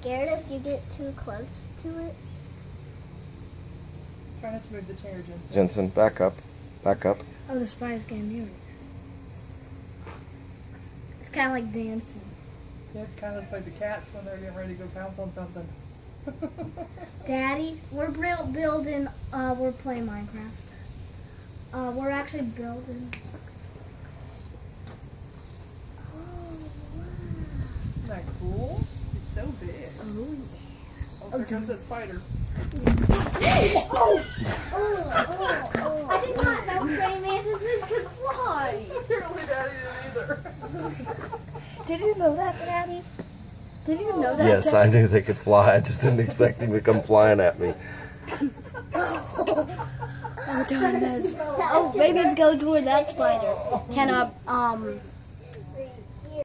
scared if you get too close to it? Try not to move the chair, Jensen. Jensen, back up. Back up. Oh, the spider's getting near it. It's kind of like dancing. Yeah, it kind of looks like the cats when they're getting ready to go pounce on something. Daddy, we're buil- building, uh, we're playing Minecraft. Uh, we're actually building. Isn't that cool? It's so big. Oh, Oh, here comes that spider. Oh! I did not know praying mantises could fly. Apparently Daddy didn't either. Did you know that, Daddy? Did you know that? Yes, I knew they could fly. I just didn't expect them to come flying at me. Oh, darn this. Oh, maybe it's going toward that spider. Can, uh, um,